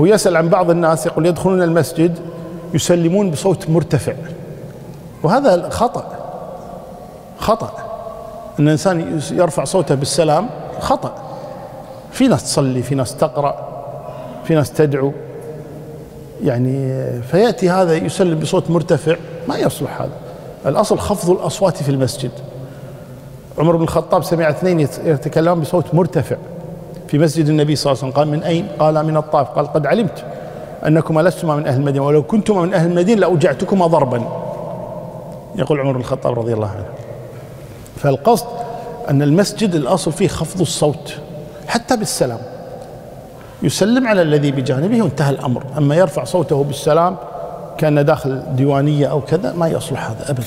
هو يسأل عن بعض الناس يقول يدخلون المسجد يسلمون بصوت مرتفع. وهذا خطأ خطأ. أن الإنسان يرفع صوته بالسلام خطأ. في ناس تصلي في ناس تقرأ في ناس تدعو. يعني فيأتي هذا يسلم بصوت مرتفع ما يصلح هذا. الأصل خفض الأصوات في المسجد. عمر بن الخطاب سمع اثنين يتكلمون بصوت مرتفع. في مسجد النبي صلى الله عليه وسلم قال من أين؟ قال من الطائف. قال قد علمت أنكما لستما من أهل المدينة ولو كنتما من أهل المدينة لأوجعتكما ضربا. يقول عمر بن الخطاب رضي الله عنه. فالقصد أن المسجد الأصل فيه خفض الصوت حتى بالسلام. يسلم على الذي بجانبه وانتهى الأمر. أما يرفع صوته بالسلام كان داخل ديوانية أو كذا ما يصلح هذا أبدا.